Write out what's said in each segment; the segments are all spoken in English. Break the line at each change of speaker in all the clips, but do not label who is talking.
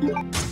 Música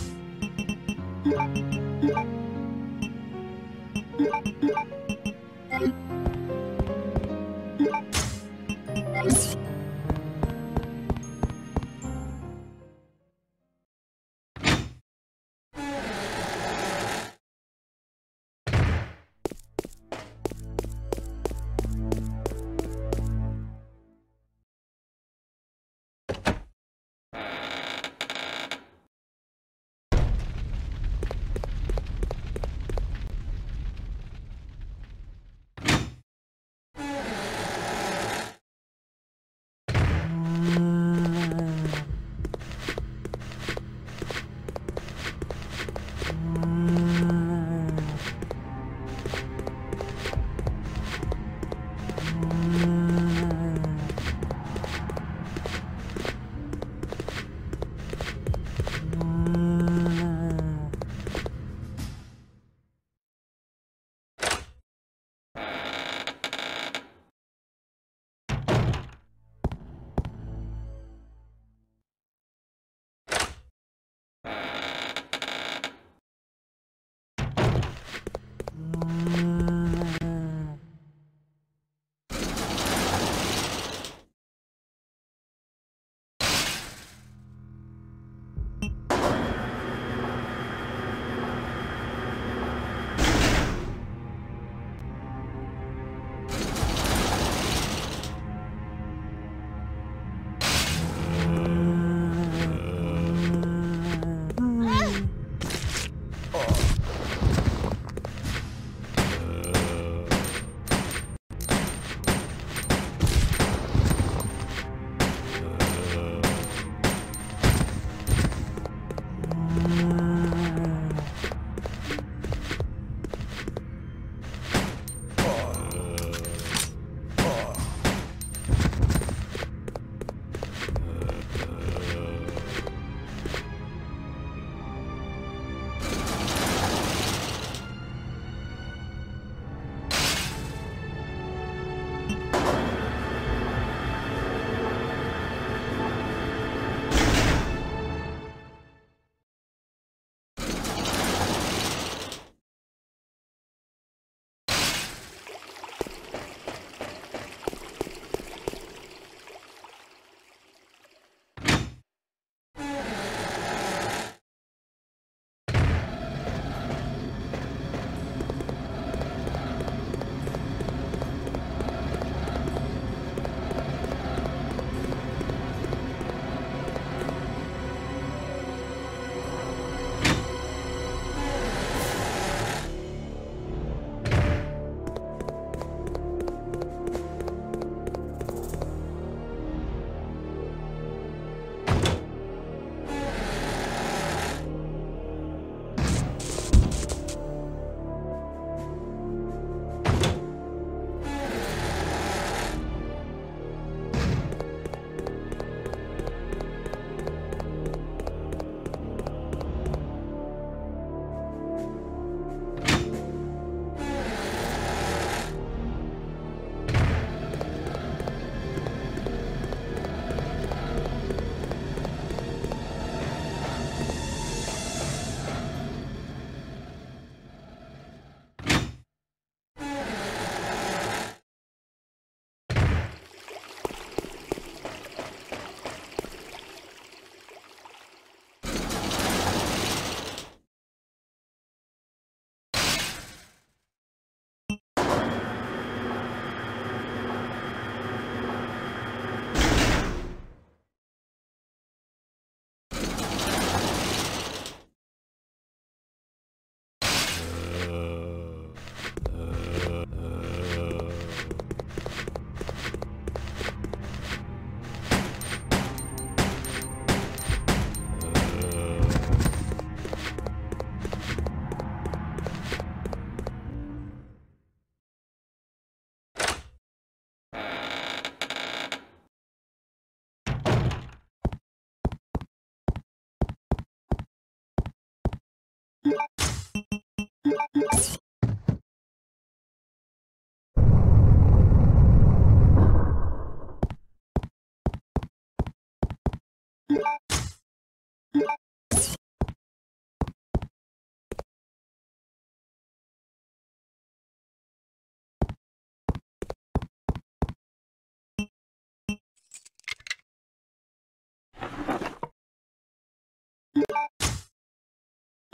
you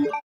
mm-hmm.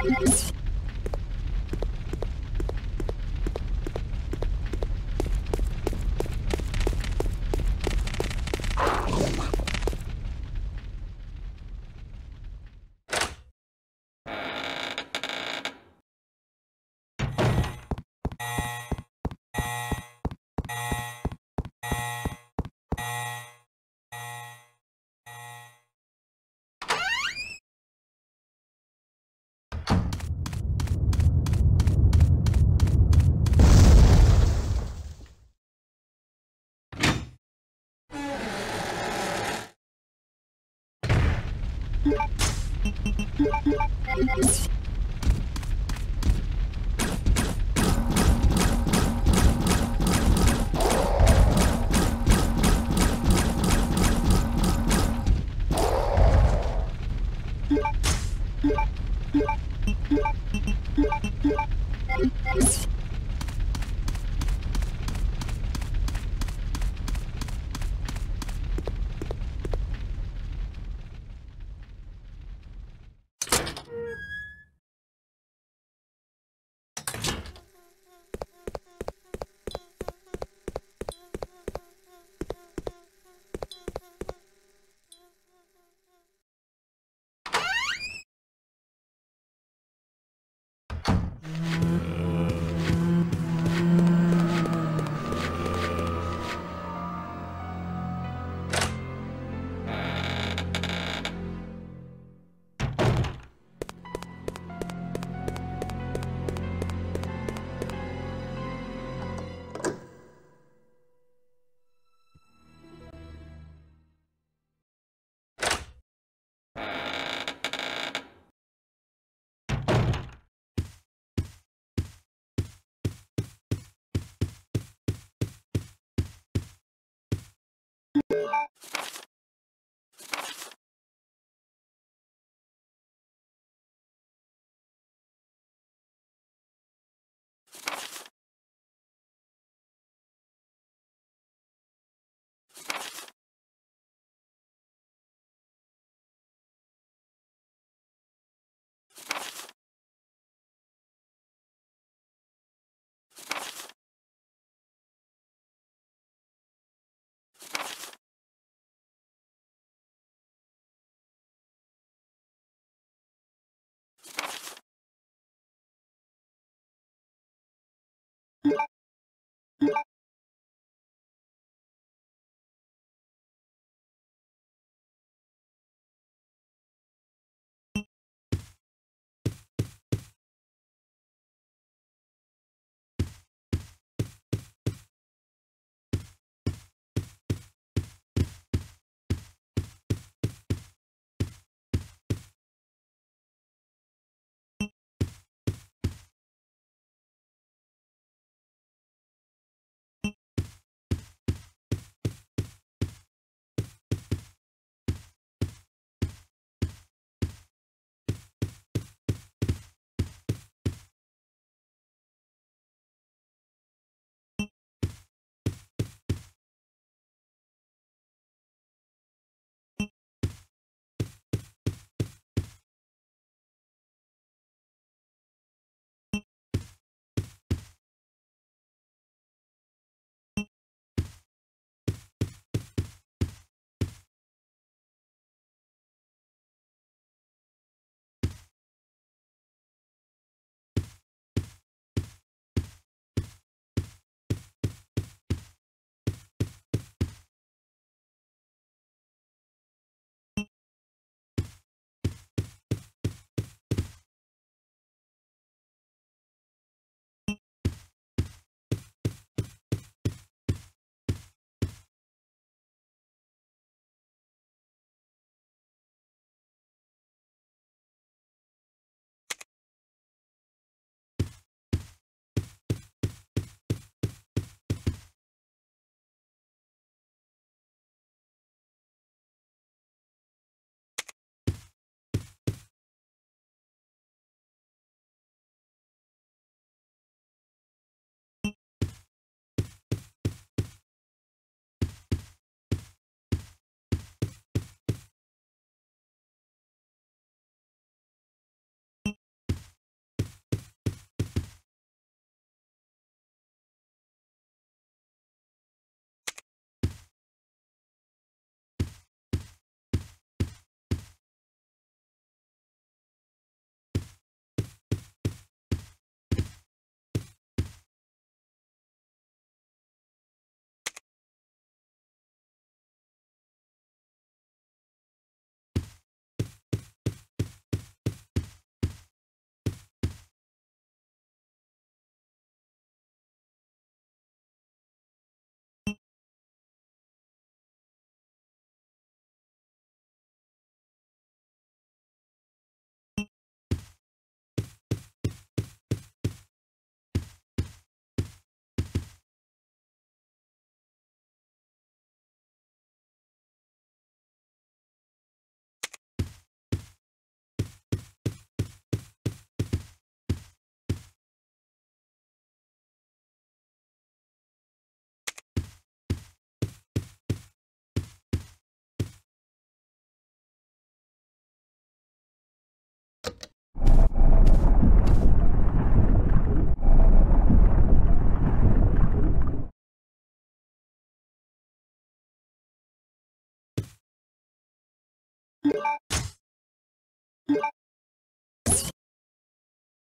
Thank you. Thank you. you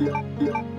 Música